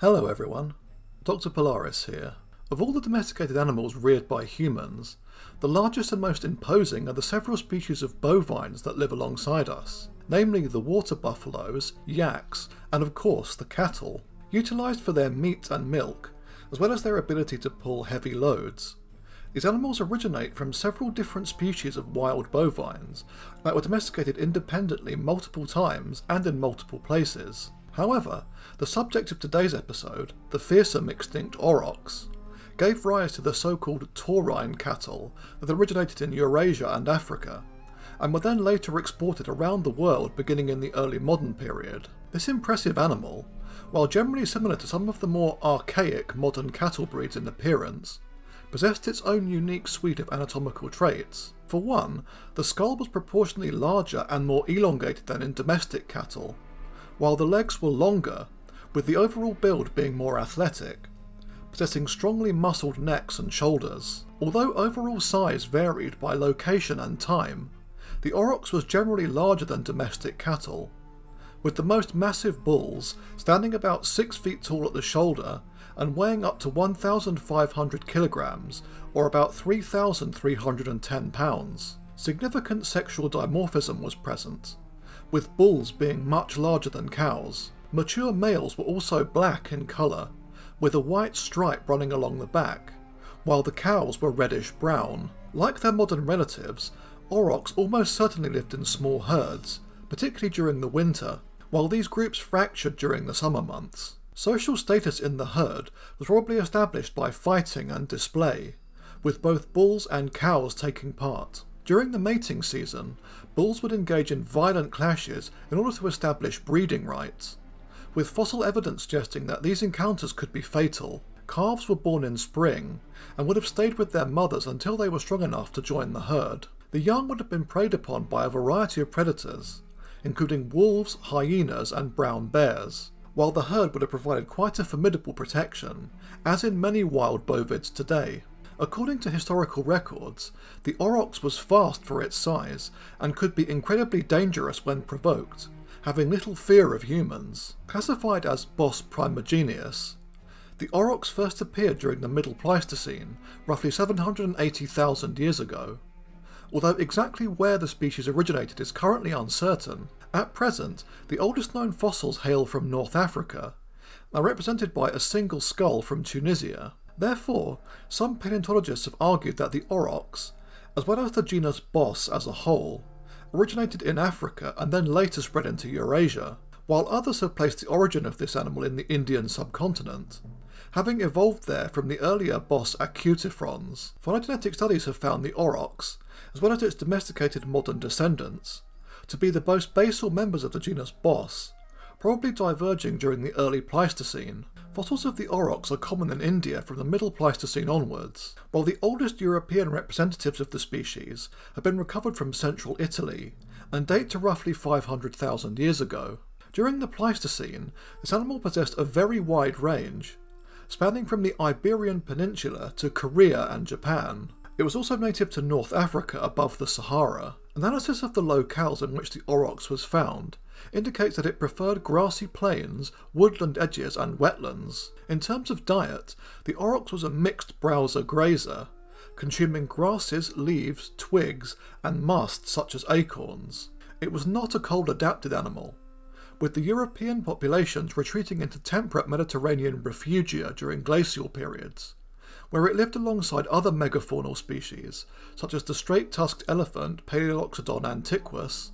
Hello everyone, Dr. Polaris here. Of all the domesticated animals reared by humans, the largest and most imposing are the several species of bovines that live alongside us, namely the water buffaloes, yaks, and of course the cattle. Utilised for their meat and milk, as well as their ability to pull heavy loads, these animals originate from several different species of wild bovines that were domesticated independently multiple times and in multiple places. However, the subject of today's episode, the fearsome extinct aurochs, gave rise to the so-called taurine cattle that originated in Eurasia and Africa, and were then later exported around the world beginning in the early modern period. This impressive animal, while generally similar to some of the more archaic modern cattle breeds in appearance, possessed its own unique suite of anatomical traits. For one, the skull was proportionally larger and more elongated than in domestic cattle, while the legs were longer, with the overall build being more athletic, possessing strongly muscled necks and shoulders. Although overall size varied by location and time, the aurochs was generally larger than domestic cattle, with the most massive bulls standing about 6 feet tall at the shoulder and weighing up to 1,500 kilograms, or about 3,310 pounds. Significant sexual dimorphism was present, with bulls being much larger than cows. Mature males were also black in colour, with a white stripe running along the back, while the cows were reddish brown. Like their modern relatives, aurochs almost certainly lived in small herds, particularly during the winter, while these groups fractured during the summer months. Social status in the herd was probably established by fighting and display, with both bulls and cows taking part. During the mating season, bulls would engage in violent clashes in order to establish breeding rights, with fossil evidence suggesting that these encounters could be fatal. Calves were born in spring and would have stayed with their mothers until they were strong enough to join the herd. The young would have been preyed upon by a variety of predators, including wolves, hyenas, and brown bears while the herd would have provided quite a formidable protection, as in many wild bovids today. According to historical records, the aurochs was fast for its size and could be incredibly dangerous when provoked, having little fear of humans. Classified as Bos primigenius, the aurochs first appeared during the Middle Pleistocene, roughly 780,000 years ago. Although exactly where the species originated is currently uncertain, at present, the oldest known fossils hail from North Africa, are represented by a single skull from Tunisia. Therefore, some paleontologists have argued that the aurochs, as well as the genus Bos as a whole, originated in Africa and then later spread into Eurasia, while others have placed the origin of this animal in the Indian subcontinent, having evolved there from the earlier Bos acutifrons. Phylogenetic studies have found the aurochs, as well as its domesticated modern descendants, to be the most basal members of the genus Bos, probably diverging during the early Pleistocene. Fossils of the aurochs are common in India from the Middle Pleistocene onwards, while the oldest European representatives of the species have been recovered from central Italy and date to roughly 500,000 years ago. During the Pleistocene, this animal possessed a very wide range, spanning from the Iberian Peninsula to Korea and Japan. It was also native to North Africa above the Sahara. Analysis of the locales in which the aurochs was found indicates that it preferred grassy plains, woodland edges, and wetlands. In terms of diet, the aurochs was a mixed browser grazer, consuming grasses, leaves, twigs, and mast such as acorns. It was not a cold adapted animal, with the European populations retreating into temperate Mediterranean refugia during glacial periods where it lived alongside other megafaunal species, such as the straight-tusked elephant Palaeoloxodon antiquus,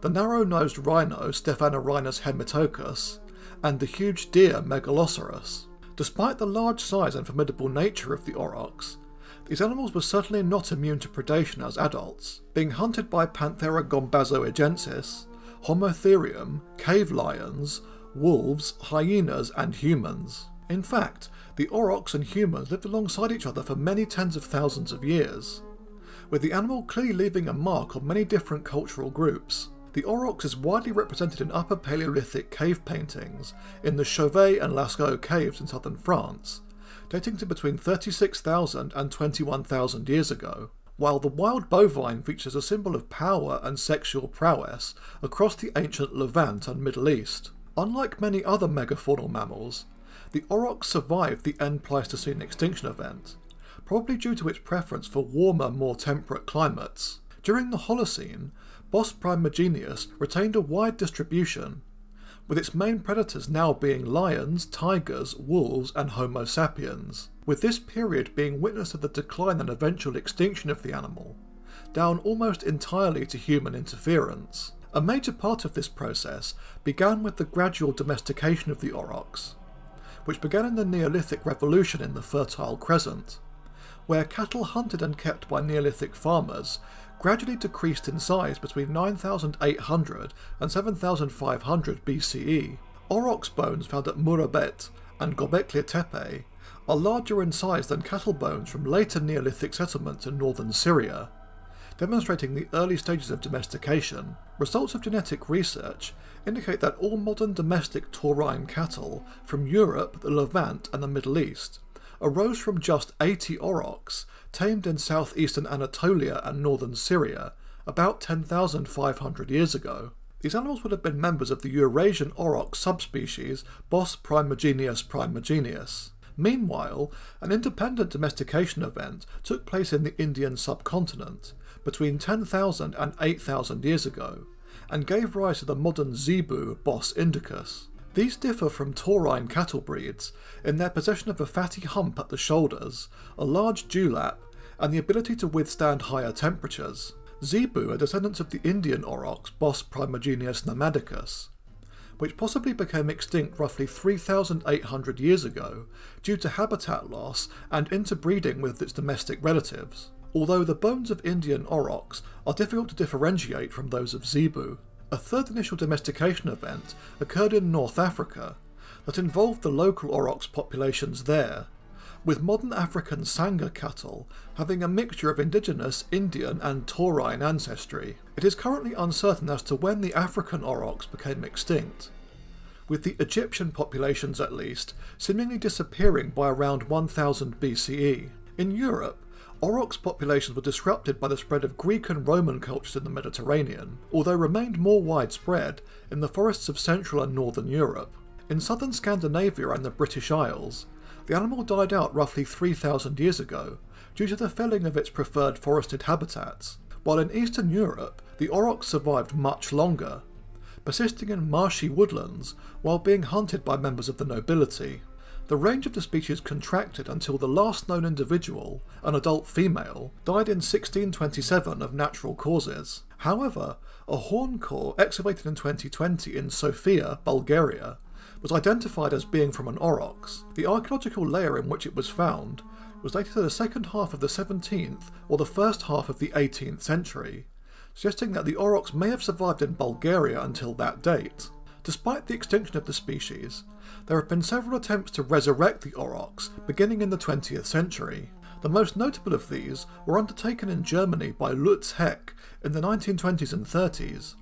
the narrow-nosed rhino Stephanorhinus hemitoechus, and the huge deer Megaloceros. Despite the large size and formidable nature of the aurochs, these animals were certainly not immune to predation as adults, being hunted by Panthera gombaszoegensis, Homotherium, cave lions, wolves, hyenas, and humans. In fact, the aurochs and humans lived alongside each other for many tens of thousands of years, with the animal clearly leaving a mark on many different cultural groups. The aurochs is widely represented in Upper Paleolithic cave paintings in the Chauvet and Lascaux caves in southern France, dating to between 36,000 and 21,000 years ago, while the wild bovine features a symbol of power and sexual prowess across the ancient Levant and Middle East. Unlike many other megafaunal mammals, the aurochs survived the end Pleistocene extinction event, probably due to its preference for warmer, more temperate climates. During the Holocene, Bos primigenius retained a wide distribution, with its main predators now being lions, tigers, wolves, and Homo sapiens, with this period being witness of the decline and eventual extinction of the animal, down almost entirely to human interference. A major part of this process began with the gradual domestication of the aurochs, which began in the Neolithic Revolution in the Fertile Crescent, where cattle hunted and kept by Neolithic farmers gradually decreased in size between 9800 and 7500 BCE. Aurochs bones found at Mureybet and Gobekli Tepe are larger in size than cattle bones from later Neolithic settlements in northern Syria, demonstrating the early stages of domestication. Results of genetic research indicate that all modern domestic taurine cattle from Europe, the Levant, and the Middle East arose from just 80 aurochs tamed in southeastern Anatolia and northern Syria about 10,500 years ago. These animals would have been members of the Eurasian auroch subspecies Bos primigenius primigenius. Meanwhile, an independent domestication event took place in the Indian subcontinent between 10,000 and 8,000 years ago and gave rise to the modern zebu Bos indicus. These differ from taurine cattle breeds in their possession of a fatty hump at the shoulders, a large dewlap, and the ability to withstand higher temperatures. Zebu are descendants of the Indian aurochs Bos primigenius namadicus, which possibly became extinct roughly 3,800 years ago due to habitat loss and interbreeding with its domestic relatives, although the bones of Indian aurochs are difficult to differentiate from those of zebu. A third initial domestication event occurred in North Africa that involved the local aurochs populations there, with modern African Sanga cattle having a mixture of indigenous Indian and taurine ancestry. It is currently uncertain as to when the African aurochs became extinct, with the Egyptian populations at least seemingly disappearing by around 1000 BCE. In Europe, Aurochs populations were disrupted by the spread of Greek and Roman cultures in the Mediterranean, although remained more widespread in the forests of Central and Northern Europe. In southern Scandinavia and the British Isles, the animal died out roughly 3,000 years ago due to the felling of its preferred forested habitats, while in Eastern Europe the aurochs survived much longer, persisting in marshy woodlands while being hunted by members of the nobility. The range of the species contracted until the last known individual, an adult female, died in 1627 of natural causes. However, a horn core excavated in 2020 in Sofia, Bulgaria, was identified as being from an aurochs. The archaeological layer in which it was found was dated to the second half of the 17th or the first half of the 18th century, suggesting that the aurochs may have survived in Bulgaria until that date. Despite the extinction of the species, there have been several attempts to resurrect the aurochs beginning in the 20th century. The most notable of these were undertaken in Germany by Lutz Heck in the 1920s and 30s,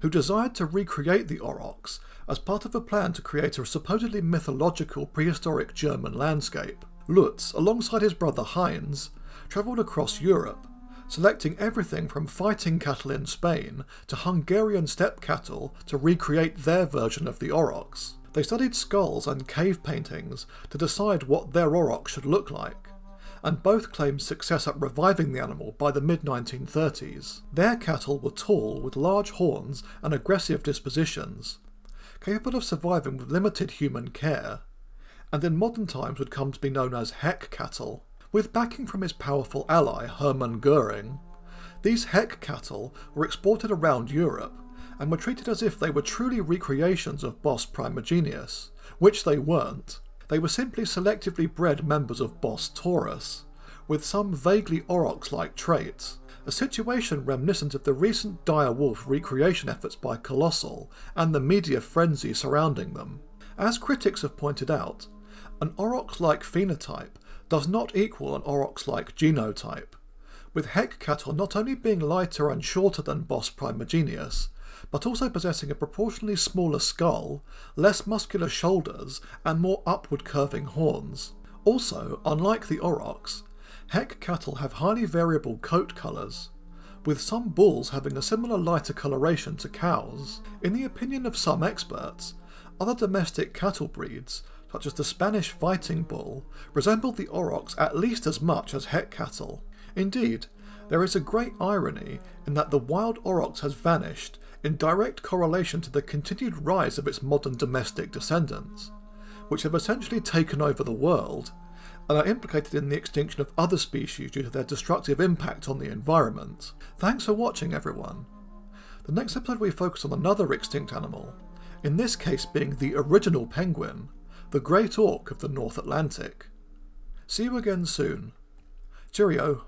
who desired to recreate the aurochs as part of a plan to create a supposedly mythological prehistoric German landscape. Lutz, alongside his brother Heinz, travelled across Europe, selecting everything from fighting cattle in Spain to Hungarian steppe cattle to recreate their version of the aurochs. They studied skulls and cave paintings to decide what their auroch should look like, and both claimed success at reviving the animal by the mid 1930s. Their cattle were tall, with large horns and aggressive dispositions, capable of surviving with limited human care, and in modern times would come to be known as Heck cattle. With backing from his powerful ally Hermann Goering, these Heck cattle were exported around Europe and were treated as if they were truly recreations of Bos primigenius, which they weren't. They were simply selectively bred members of Bos taurus, with some vaguely aurochs-like traits, a situation reminiscent of the recent dire wolf recreation efforts by Colossal and the media frenzy surrounding them. As critics have pointed out, an aurochs-like phenotype does not equal an aurochs-like genotype, with Heck cattle not only being lighter and shorter than Bos primigenius, but also possessing a proportionally smaller skull, less muscular shoulders, and more upward curving horns. Also, unlike the aurochs, Heck cattle have highly variable coat colours, with some bulls having a similar lighter coloration to cows. In the opinion of some experts, other domestic cattle breeds such as the Spanish fighting bull, resembled the aurochs at least as much as Heck cattle. Indeed, there is a great irony in that the wild aurochs has vanished in direct correlation to the continued rise of its modern domestic descendants, which have essentially taken over the world and are implicated in the extinction of other species due to their destructive impact on the environment. Thanks for watching everyone. The next episode we focus on another extinct animal, in this case being the original penguin, the great auk of the North Atlantic. See you again soon. Cheerio.